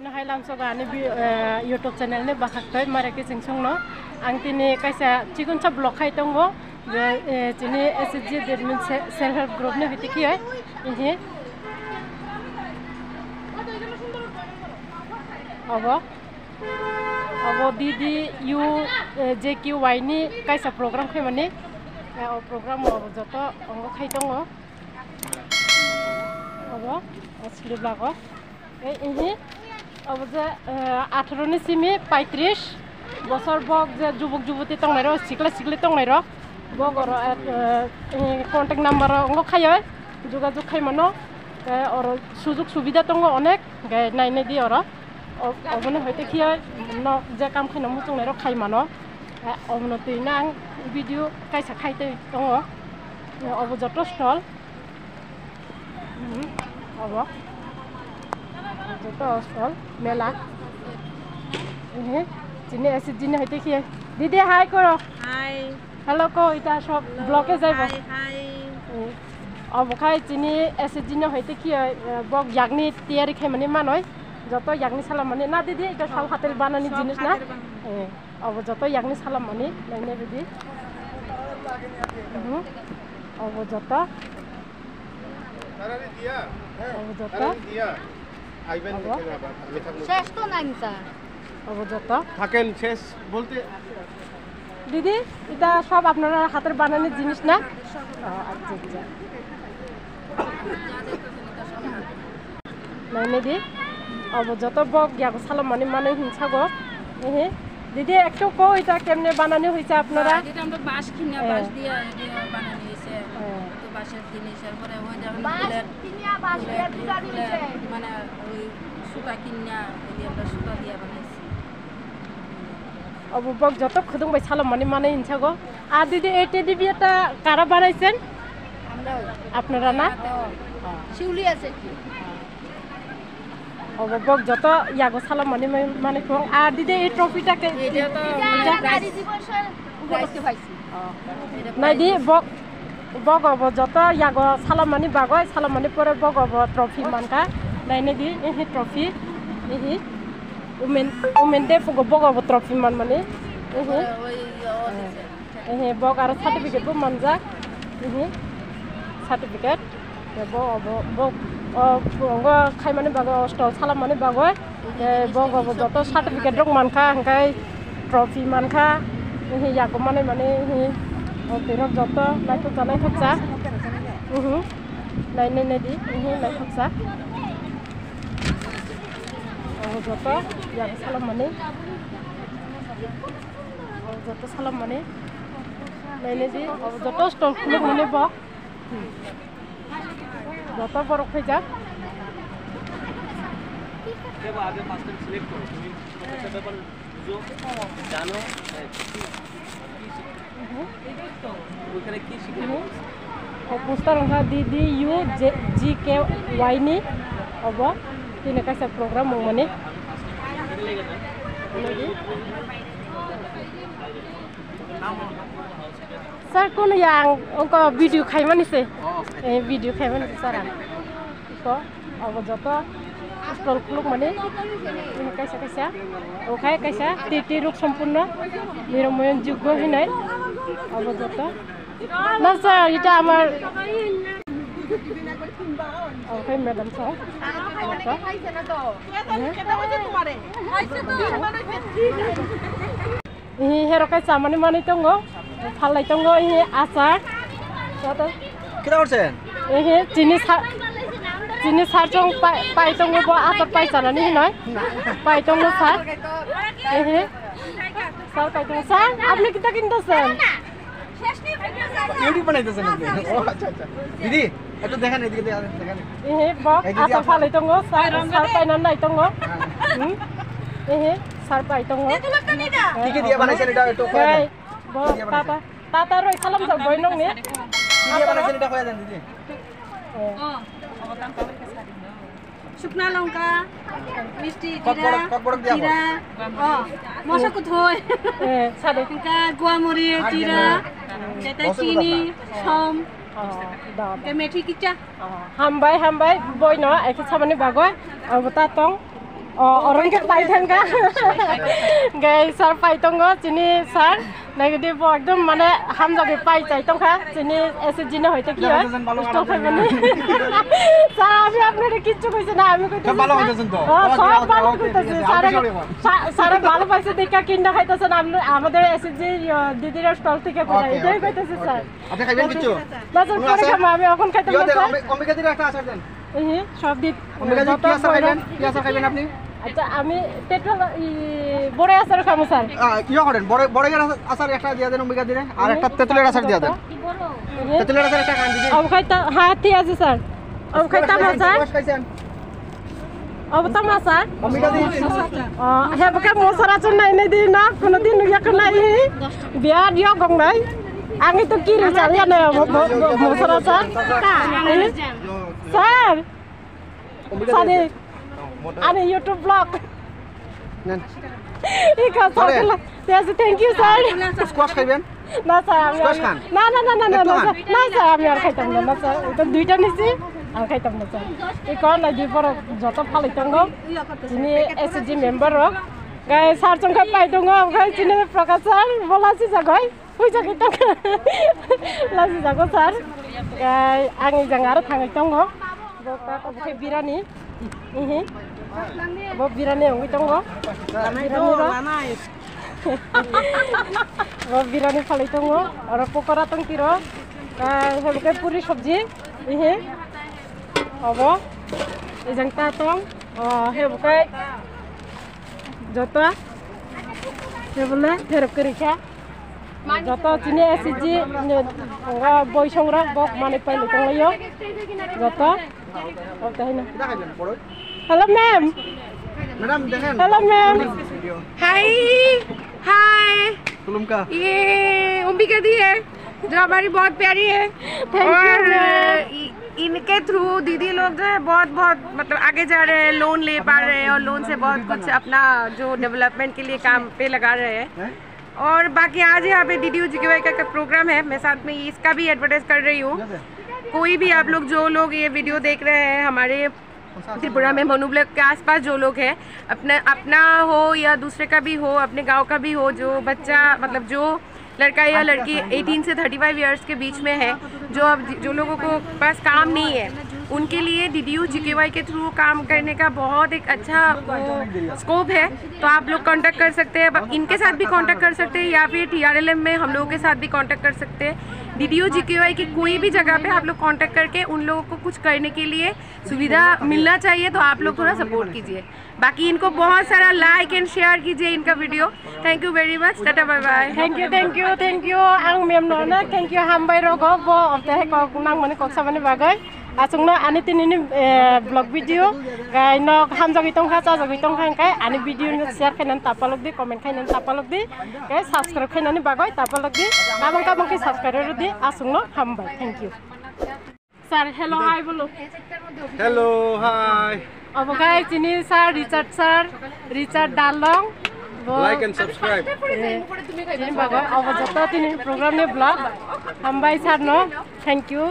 Ino hai lam soga ani YouTube channel ni bahak toy mare ki sing sung no. Ang tini kaisa chikun cha blog khai tongo. Tini SSG admin self help group ni hiti ki hai. Ihi. Abo. Abo didi you JQY ni kaisa program khai mani. O program abo joto ongo khai tongo. Abo. Asli blago. এই ইহি অবজে আঠারোনি সিমি পঁয়ত্রিশ বছর বক যে যুবক যুবতী তংনাই র সিকলে সিকলে তংনাই র বক আর কন্টেক্ট নাম্বার খাই যোগাযোগ খাই মানো আর সুযোগ সুবিধা দङ অনেক নাইনাই দি আর অবনে হয়তো কি যে কাম খাই নমু তংনাই র খাই মানো অবনতি না আং ভিডিও কাইসা খাইতে দङ অব যত স্টল যত স্থল মেলা। চিনি আছে চিনি হইতে কি দিদি হাই করো হাই। হ্যালো কো এটা সব ব্লকে যাইব। হাই অবখাই চিনি এসে দিনে হইতে কি বক ইয়াগনি তিয়ারি খাই মানে মানয় যত ইয়াগনি সালাম মানে না দিদি এটা সব হাতের বানানি জিনিস না? অব যত ইয়াগনি সালাম মানে নাইনে দিদি। অব যত। অব যত। শেষ তো নাই স্যার অবযত থাকেন শেষ। বলতে দিদি এটা সব আপনারা হাতের বানানোর জিনিস না? আচ্ছা আচ্ছা। নাইনে দি অবযত বক গিয়া সালাম মানে মানে হিংসা গক এহে। দিদি একটু কো এটা কেমনে বানানো হয়েছে আপনারা? এটা আমরা বাঁশ কিনে বাঁশ দিয়ে দিয়ে বানানো হয়েছে। তো বাঁশের জিনিসের পরে ওই যখন মানে ওই সুতা কিনা এই আমরা সুতা দিয়ে বানাইছি। অবুবক যত খুদুং বাই সালাম মানে মানে গো। আর দিদি এই টেডি বিয়েটা কারা বানাইছেন? আপনারা না? শিউলি আছে অবুবক যত ইয়াগো সালাম মানে মানে আর দিদি এই ট্রফিটাকে পাইছি নাই দি বক বগ অব যত ইয়াগ সালামানি বাগয় সালামানি পরে বগ অব ট্রফি মানকা নাইনে দি এহি ট্রফি এহি উমেন উমেন দে ফুগ বগ অব ট্রফি মান। মানে এহি এহি বগ আর সার্টিফিকেট বো মানজা এহি সার্টিফিকেট বগ অব বগ খাই মানে বাগ স্টল সালামানি বাগয় যত সার্টিফিকেট রক মানকা হাঙ্কাই ট্রফি মানকা এহি ইয়াগ মানে মানে বেরক যত নাইথক যা নাইথক যা নাই নাই নাই দি নাইথক যা যত ইয়াক সালাম মানে। যত সালাম মানে। নাইনে দি যত বরফ হয়ে যা দেখো আগে পাঁচটা সিলেক্ট করো। তুমি একটা ব্যাপার বুঝো জানো ওইখানে কি শিখে পুস্তার অংশা D D U G K Y নি হব তিনি কাছে প্রোগ্রাম মানে। স্যার কোন yang অঙ্ক ভিডিও খাই মানিছে? এই ভিডিও খাই মানিছে স্যার তো অবযত স্টল খুলুক মানে কাইসা কাইসা ওখাই কাইসা তিটি রূপ সম্পূর্ণ নিরময়ন যোগ্য হিনাই অবযত না স্যার এটা আমার ওখাই ম্যাডাম স্যার হি হেরকাই চামানি মানি দङ ফালাইতঙ্গ ইহে আচার। কেটা করছেন? জিনিস চিনি চিনি পাই পাইতঙ্গ আচার পাইছানানি নয় পাইতঙ্গ সার এহে সার পাইতঙ্গ সার আপনি কিটা কিনতেছেন? ইউটিউব বানাইতেছেন দিদি একটু দেখেন এদিকে দেখেন এহে বক আচার ফালাইতঙ্গ সার সার পাতা পাতা রই খালাম যাব বই নং নি। শুকনা লঙ্কা মিষ্টি জিরা জিরা মশা কোথায় গোয়ামরিচ জিরা চিনি সম। মেথি কিচা হামবাই হামবাই বই ন একে সামানি বাগয় আবতা তং Oh, orang kan Python ka. Guys, sir Python go chini sir. Negative একদম মানে হাম জাগে পাই চাই টঙ্কা চিনি এসে জিনে হইতে কি হয় স্টপ হয় মানে স্যার আমি আপনারে কিচ্ছু কইছি না আমি কইতেছি ভালো হইতাছেন তো সব ভালো কইতাছি স্যার স্যার ভালো পাইছে দেখা কিন্ডা খাইতাছেন আমাদের এসএসজি দিদিরা স্টল থেকে কইরা এটাই কইতাছি স্যার আপনি খাইবেন কিচ্ছু না স্যার পরে খাব আমি এখন খাইতাম না স্যার আমি খাইতে একটা আচার দেন সব আচ্ছা আমি পেট্রোল বড় আচার খাব স্যার। কি করেন? বড় বড় আচার একটা দিয়া দেন অম্বিকা দিনে। আর একটা তেঁতুলের আচার দিয়া দেন। তেঁতুলের আচার একটা খান দিদি। অবখাইতা ঠিক আছে স্যার। অবখাইতা না স্যার অবতাম স্যার অম্বিকা দিদি হ্যাঁ বকে মোসার আচার নাই নাই দিন কোনোদিন ইয়াকে নাই। বিয়া দিও গম নাই। আমি তো কি চালিয়ে স্যার। আরে ইউটিউব ব্লগ যত ফালিতাম হক। স্যার চাই দিয়ে প্রকাশ স্যার বলা আছি যা ঘয় Puja kita langsung jago sar. Angin jangarut hangi tonggo. Boka kabukai birani. Ini. Bok birani yang kita tonggo. Birani Bok birani kalau tonggo. Orang pokora tong kiro. Hebukai puri sobji. Ini. Obo. Ejang tatong. Oh, hebukai. Jota. Hebukai. Hebukai. Hebukai. जो চিনে এসেছি বই সংগ্রাম বক মানে পাইলে তোমরাও যত তাই না हाय ये उम्बिका दी है। जो हमारी बहुत प्यारी है। और इनके थ्रू दीदी लोग जो है बहुत बहुत मतलब आगे जा रहे हैं लोन ले पा रहे हैं और लोन से बहुत कुछ अपना जो डेवलपमेंट के लिए काम पे लगा रहे हैं? और बाकी आज यहाँ पे डी डी का, का प्रोग्राम है। मैं साथ में इसका भी एडवर्टाइज कर रही हूँ। कोई भी आप लोग जो लोग ये वीडियो देख रहे हैं हमारे त्रिपुरा में मनु ब्लॉक के आसपास जो लोग हैं अपना अपना हो या दूसरे का भी हो अपने गाँव का भी हो जो बच्चा मतलब जो लड़का या लड़की 18 से 35 इयर्स के बीच में है जो अब जो लोगों को पास काम नहीं है। उनके लिए डी डी के थ्रू काम करने का बहुत एक अच्छा स्कोप है। तो आप लोग कांटेक्ट कर सकते हैं अब इनके साथ भी कांटेक्ट कर सकते हैं या फिर टी में हम लोगों के साथ भी कांटेक्ट कर सकते हैं। डी डी की कोई भी जगह पे आप लोग कांटेक्ट करके उन लोगों को कुछ करने के लिए सुविधा मिलना चाहिए तो आप लोग थोड़ा सपोर्ट कीजिए। बाकी इनको बहुत सारा लाइक एंड शेयर कीजिए इनका video thank you very much Tata bye bye thank you thank you thank you आं मेम नर्न थ्याङ्क यू हामबाय रग ब अब्दाहे कक नां माने कक्सामानि बागै आसुंनो आनि तिनिनि ब्लग भिडिअ गाय न हामजागै तंखा चाजागै तंखा हांखाय आनि भिडिअ शेयार खायनानै तापालक दि कमेन्ट खायनानै तापालक दि गाय साबस्क्राइब खायनानै बागै तापालक दि गाबों गाबोंखै साबस्क्राइबर दि आसुंनो हामबाय थ्याङ्क इउ sir hello hi বলো। হ্যালো হাই অবকাই চিনি স্যার রিচার্ড স্যার রিচার্ড ডালং লাইক এন্ড সাবস্ক্রাইব তুমি কই বাবা অবজত তিনি প্রোগ্রাম নে ব্লগ। হামবাই স্যার নো থ্যাংক ইউ